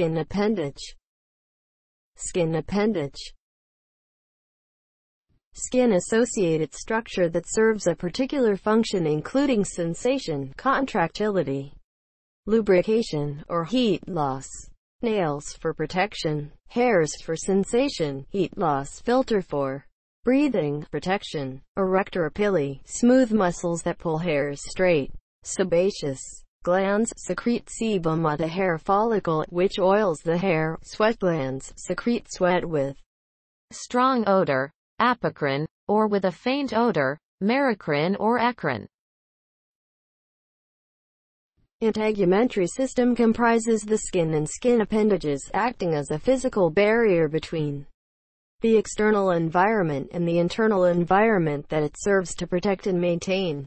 Skin appendage. Skin appendage. Skin-associated structure that serves a particular function including sensation, contractility, lubrication, or heat loss. Nails for protection, hairs for sensation, heat loss, filter for breathing, protection, arrector pili, smooth muscles that pull hairs straight, sebaceous, glands secrete sebum at the hair follicle, which oils the hair, sweat glands secrete sweat with strong odor, apocrine, or with a faint odor, merocrine or eccrine. Integumentary system comprises the skin and skin appendages, acting as a physical barrier between the external environment and the internal environment that it serves to protect and maintain.